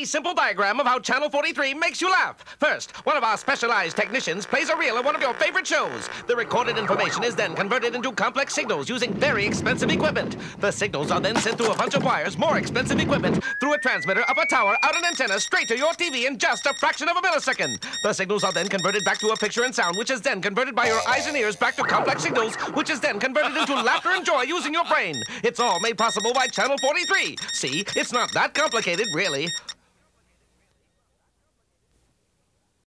a simple diagram of how Channel 43 makes you laugh. First, one of our specialized technicians plays a reel of one of your favorite shows. The recorded information is then converted into complex signals using very expensive equipment. The signals are then sent through a bunch of wires, more expensive equipment, through a transmitter, up a tower, out an antenna, straight to your TV in just a fraction of a millisecond. The signals are then converted back to a picture and sound, which is then converted by your eyes and ears back to complex signals, which is then converted into laughter and joy using your brain. It's all made possible by Channel 43. See, it's not that complicated, really.